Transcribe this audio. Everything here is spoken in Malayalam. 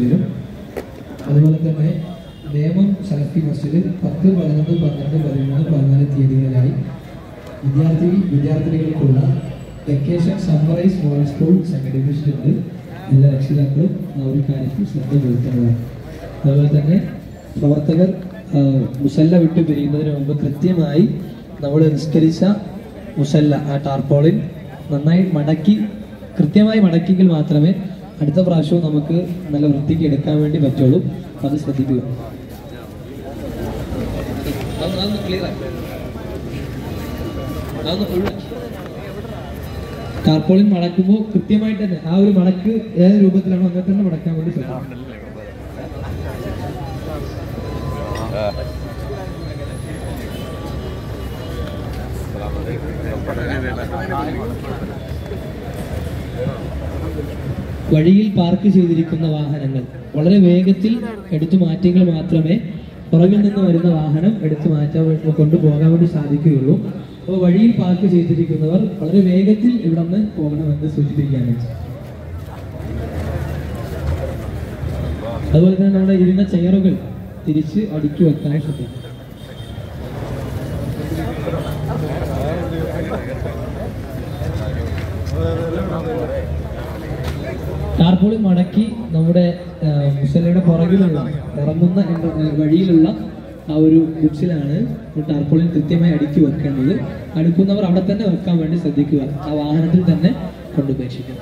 മസ്ജിദിലും അതുപോലെ തന്നെ നേമം സലഫി മസ്ജിദിൽ പത്ത് പതിനൊന്ന് പന്ത്രണ്ട് പതിമൂന്ന് പതിനാല് തീയതികളിലായി വിദ്യാർത്ഥി വിദ്യാർത്ഥികൾക്കുള്ള വെക്കേഷൻ സമ്മറൈസ് മോഡൽ സ്കൂൾ സംഘടിപ്പിച്ചിട്ടുണ്ട് എല്ലാ രക്ഷിതാക്കളും ആ ഒരു കാര്യത്തിൽ ശ്രദ്ധ ചെലുത്തുന്നതാണ് അതുപോലെ തന്നെ പ്രവർത്തകർ മുസല്ല വിട്ടു പിരിയുന്നതിന് മുമ്പ് കൃത്യമായി നമ്മൾ നിസ്കരിച്ച മുസല്ല ആ ടാർപോളിൽ നന്നായി മടക്കി കൃത്യമായി മടക്കിയെങ്കിൽ മാത്രമേ അടുത്ത പ്രാവശ്യവും നമുക്ക് നല്ല വൃത്തിക്ക് എടുക്കാൻ വേണ്ടി പറ്റുള്ളൂ. അത് ശ്രദ്ധിക്കുക. ടാർപോളിൻ മടക്കുമ്പോൾ കൃത്യമായിട്ട് തന്നെ ആ ഒരു മടക്ക് ഏത് രൂപത്തിലാണോ അങ്ങനെ തന്നെ മടക്കാൻ വേണ്ടി ശ്രദ്ധിക്കുക. വഴിയിൽ പാർക്ക് ചെയ്തിരിക്കുന്ന വാഹനങ്ങൾ. വളരെ വേഗത്തിൽ എടുത്തു മാറ്റിയെങ്കിൽ മാത്രമേ പുറകിൽ നിന്ന് വരുന്ന വാഹനം എടുത്തു മാറ്റാൻ കൊണ്ടുപോകാൻ വേണ്ടി സാധിക്കുകയുള്ളൂ. അപ്പോൾ വഴിയിൽ പാർക്ക് ചെയ്തിരിക്കുന്നവർ വളരെ വേഗത്തിൽ ഇവിടെ നിന്ന് പോകണമെന്ന് സൂചിപ്പിക്കുകയാണ്. അതുപോലെ തന്നെ നമ്മുടെ ഇരുന്ന ചെയറുകൾ തിരിച്ച് അടുക്കി വെക്കാൻ ശ്രദ്ധിക്കും ടാർപോളി മടക്കി നമ്മുടെ മുസലയുടെ പുറകിലുള്ള ഇറങ്ങുന്ന വഴിയിലുള്ള ആ ഒരു ബുക്സിലാണ് ടാർപോളിൻ കൃത്യമായി അടുക്കി വെക്കേണ്ടത്. അടുക്കുന്നവർ അവിടെ തന്നെ വെക്കാൻ വേണ്ടി ശ്രദ്ധിക്കുക. ആ വാഹനത്തിൽ തന്നെ കൊണ്ടുപേക്ഷിക്കുക